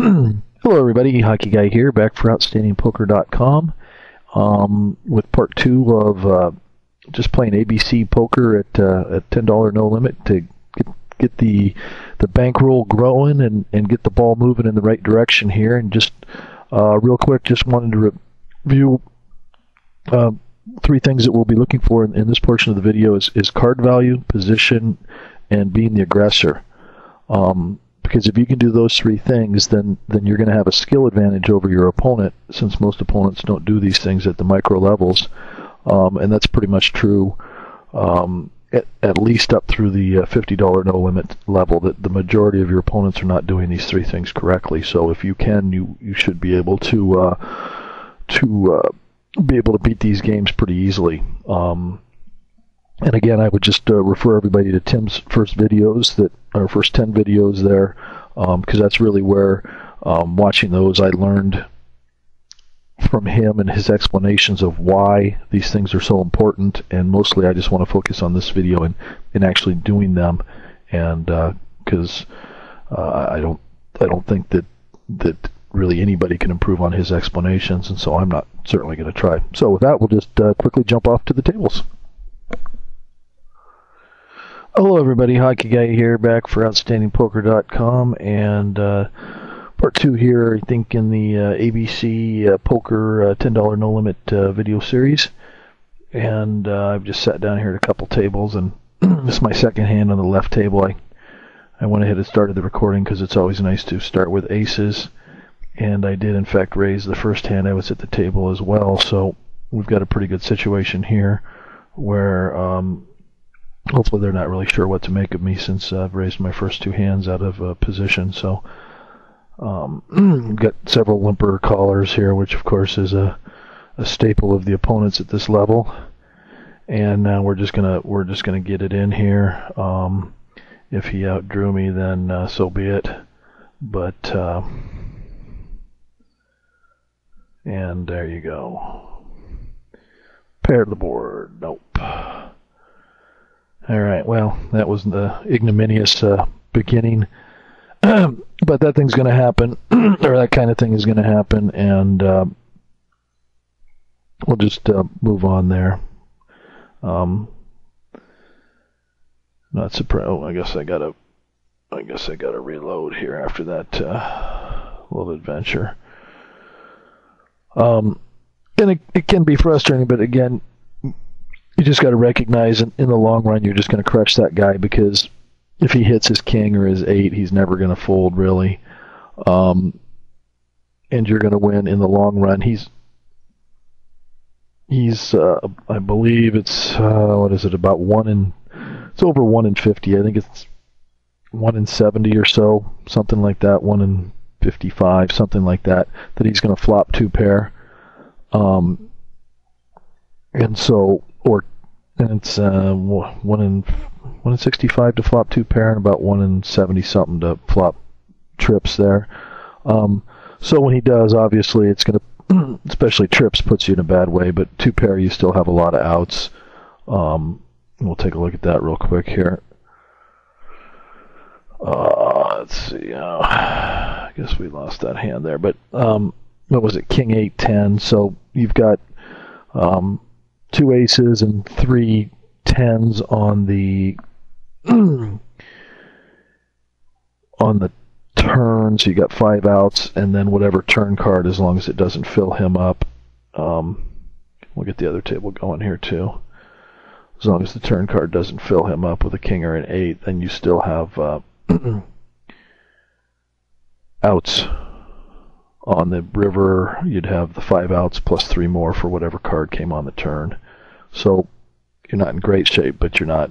Hello, everybody. Hockey Guy here, back for OutstandingPoker.com um, with part two of uh, just playing ABC poker at uh, at ten dollar no limit to get get the the bankroll growing and and get the ball moving in the right direction here. And just uh, real quick, just wanted to review. Uh, three things that we'll be looking for in, in this portion of the video is, is card value, position, and being the aggressor. Um, because if you can do those three things, then then you're going to have a skill advantage over your opponent, since most opponents don't do these things at the micro levels, um, and that's pretty much true. Um, at, at, least up through the uh, $50 no limit level, that the majority of your opponents are not doing these three things correctly. So if you can, you you should be able to uh, to uh, be able to beat these games pretty easily. Um, and again, I would just uh, refer everybody to Tim's first videos that our first 10 videos there, because um, that's really where um, watching those I learned from him and his explanations of why these things are so important. And mostly, I just want to focus on this video and, and actually doing them, and because uh, uh, I don't I don't think that that really anybody can improve on his explanations, and so I'm not certainly going to try. So with that, we'll just uh, quickly jump off to the tables. Hello, everybody. Hockey Guy here, back for OutstandingPoker.com, and uh, part two here, I think, in the uh, ABC uh, Poker uh, $10 No Limit uh, video series. And uh, I've just sat down here at a couple tables, and this is my second hand on the left table. I, I went ahead and started the recording because it's always nice to start with aces. And I did, in fact, raise the first hand. I was at the table as well, so we've got a pretty good situation here where um, hopefully they're not really sure what to make of me since I've raised my first two hands out of uh, position. So um, got several limper callers here, which of course is a, a staple of the opponents at this level. And now we're just gonna we're just gonna get it in here. Um, if he outdrew me, then uh, so be it. But uh, and there you go. Pair the board. Nope. All right. Well, that was the ignominious uh, beginning, but that thing's going to happen, or that kind of thing is going to happen, and uh, we'll just uh, move on there. Um, not surprised. Oh, I guess I gotta. I guess I gotta reload here after that uh, little adventure. Um, and it, it can be frustrating, but again, you just got to recognize in, in, the long run you're just going to crush that guy because if he hits his king or his eight, he's never going to fold really, um, and you're going to win in the long run. He's he's uh, I believe it's uh, what is it about one in it's over one in fifty. I think it's one in seventy or so, something like that. One in fifty-five, something like that. That he's going to flop two pair. Um, and so or and it's uh, one in one in 65 to flop two pair and about one in 70 something to flop trips there. Um, so when he does, obviously it's going to, especially trips, puts you in a bad way. But two pair, you still have a lot of outs. Um, we'll take a look at that real quick here. Uh, let's see. Uh, I guess we lost that hand there, but um, what was it? King eight ten. So you've got um, two aces and three tens on the on the turn, so you got five outs, and then whatever turn card, as long as it doesn't fill him up. Um, we'll get the other table going here too. As long as the turn card doesn't fill him up with a king or an eight, then you still have uh, outs on the river, you'd have the five outs plus three more for whatever card came on the turn. So you're not in great shape, but you're not